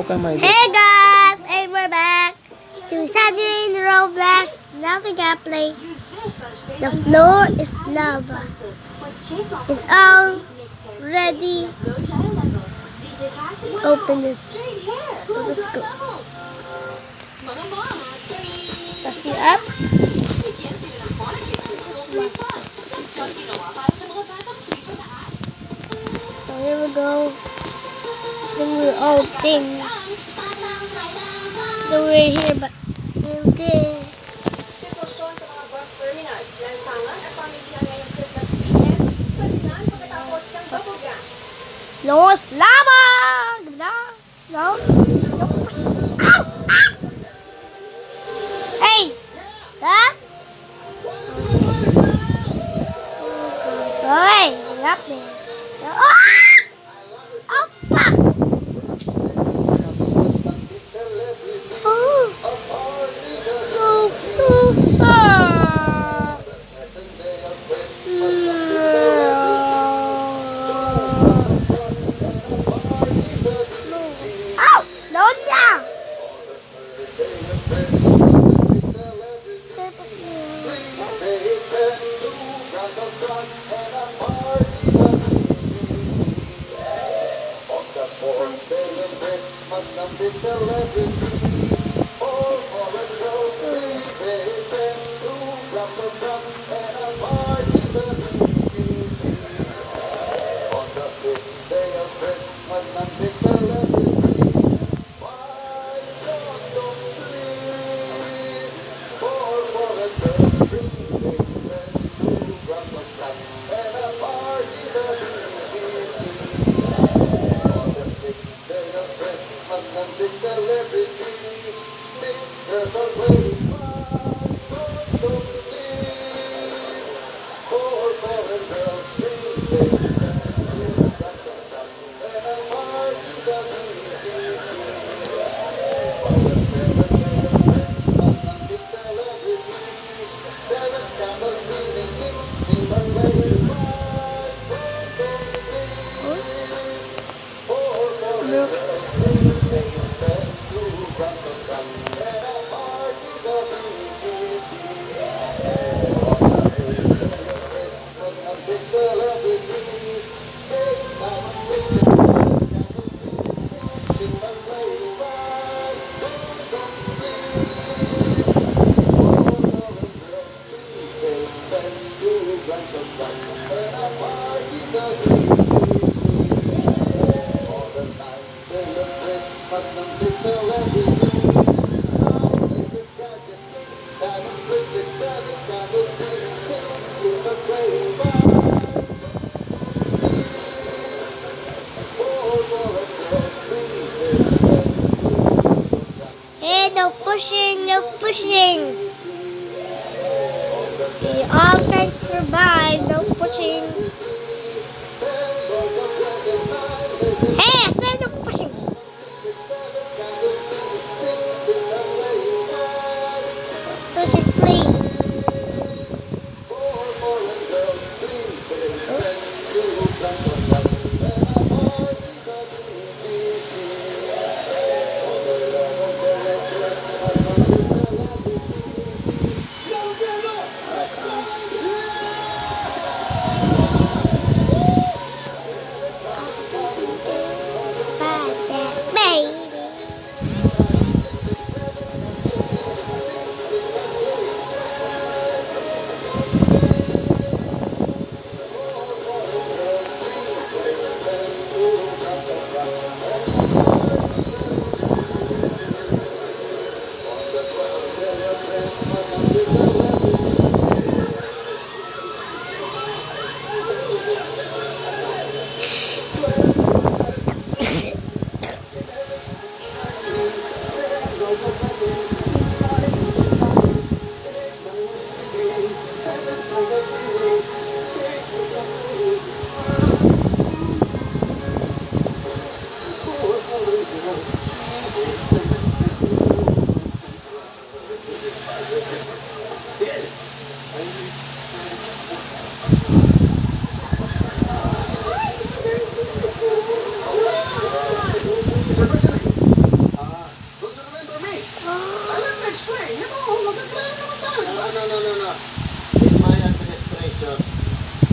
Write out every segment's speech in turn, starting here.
kang may Hey guys, and we're back to Saturday in Roblox. Now we gotta play. The floor is lava. It's all ready. Open it. Let's go. Press you up. So here we go. the real old thing. So we're here, but still there. Los Lava! No? Hey! Ha? Huh? Hoy! Hirap. sir, please. No pushing, no pushing. We all can survive, no pushing.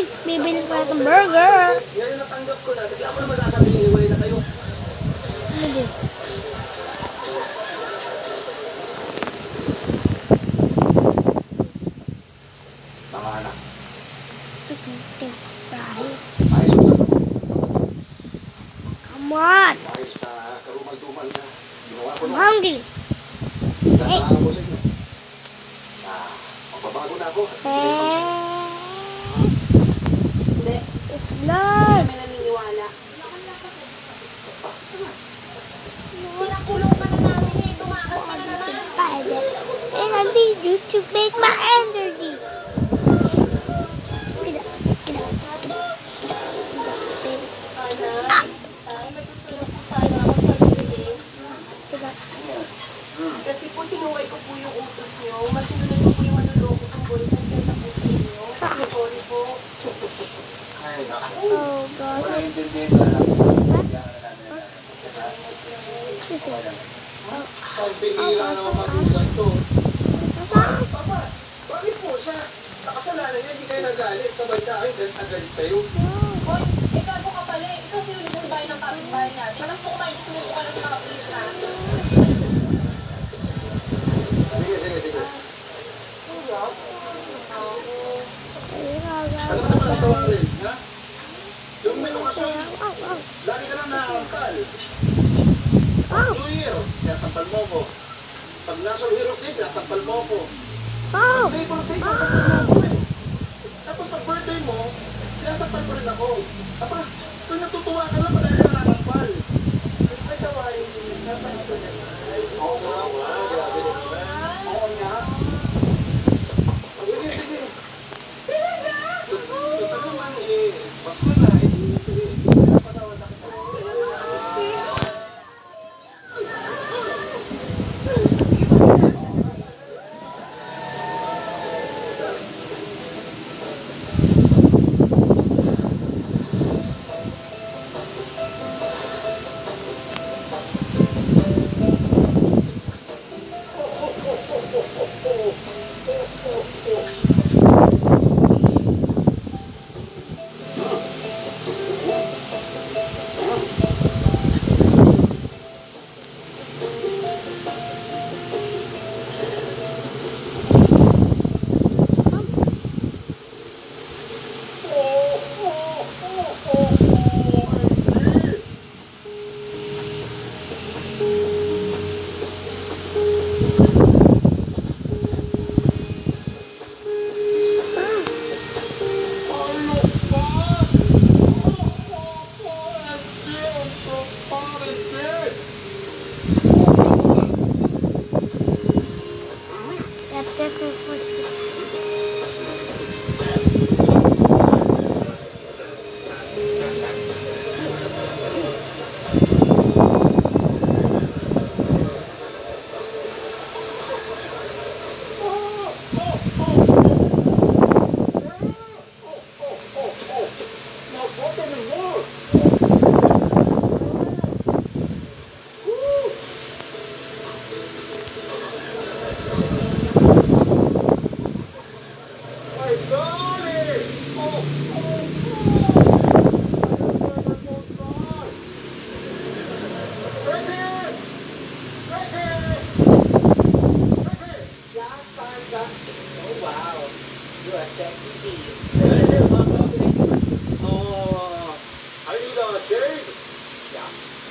20 points. Bibili ko ng burger. Yan yung natanggap ko na. Kaya ako naman sasabihin, hiwalay na kayo. Ano this? Mga anak, ayos na. Come on. Dahil sa karumal-dumal na ginawa ko I'm na. hungry. Sa inyo. Ah, magbabago na ako. Hindi. It's blood. Kami naniniwala. Pinakulong ka na namin eh. Tumakas ka na naman. Spider. And I need you to make my energy. Up. Kasi po sinuway ko po yung utos nyo. Mas sinunod ko po yung Oh, God. Excuse me. Naman magulang to. Papa, bakit po siya? Nakasalanan niya, hindi kayo nagalit. Sabay sa akin, galit na galit kayo. Hoy, eh gago ka pala eh. Ikaw sino yung ng kapitbahay natin. Alam po kumain, sumuko ka sa mga pulis natin. Sige, sige, sige. Ano naman ang tawag rin, ha? Yung may okasyon, Oh, oh, lagi ka lang nakakal. oh, New Year, sinasampal mo ko. Pag National Heroes Day, sinasampal mo ko. oh. Labor Day, sinasampal mo ko eh. Tapos pag birthday mo, sinasampal ko rin ako. Aba, kung natutuwa ka lang, madali na nakampal. Patawarin mo yun. Dapat ito naman. Oo nga, wow, grabe naman. Oo nga. O, Sige, sige. Total naman eh. Pasko na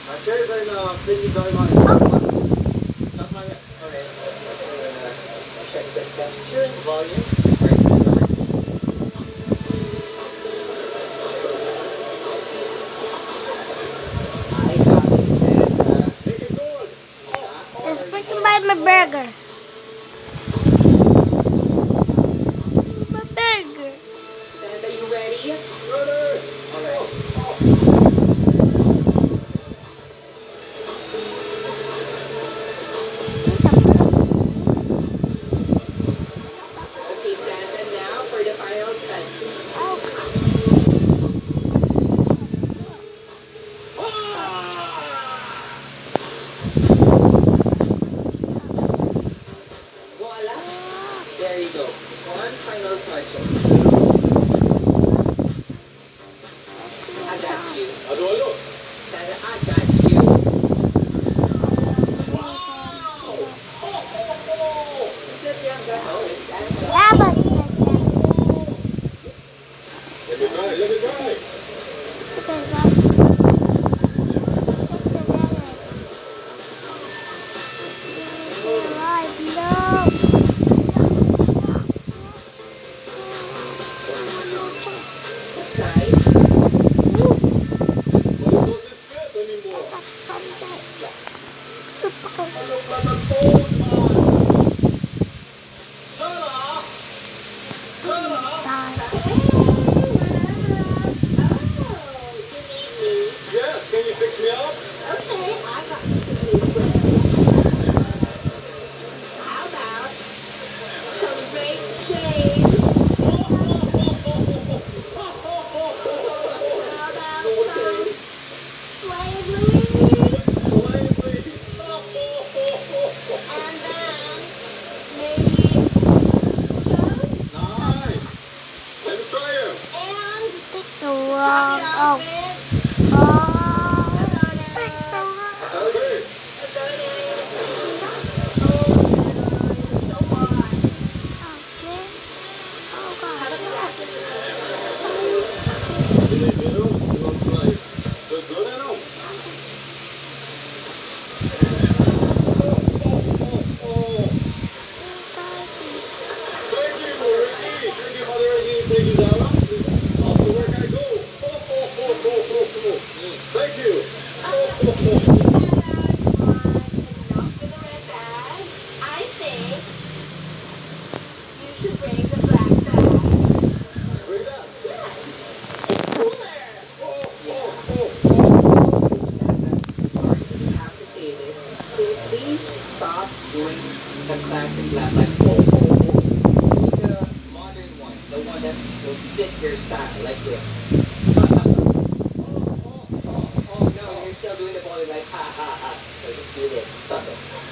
Hachebe na Pretty Boy ma That's my... Okay. Check that. That's two volume. 不怕，不怕。Doing the classic lab, like oh, oh, oh, oh. to the modern one, the one that will fit your style, like this. Oh, oh, oh, oh, oh, no, you're still doing the bowling like ha, ha, ha. So just do this, subtle.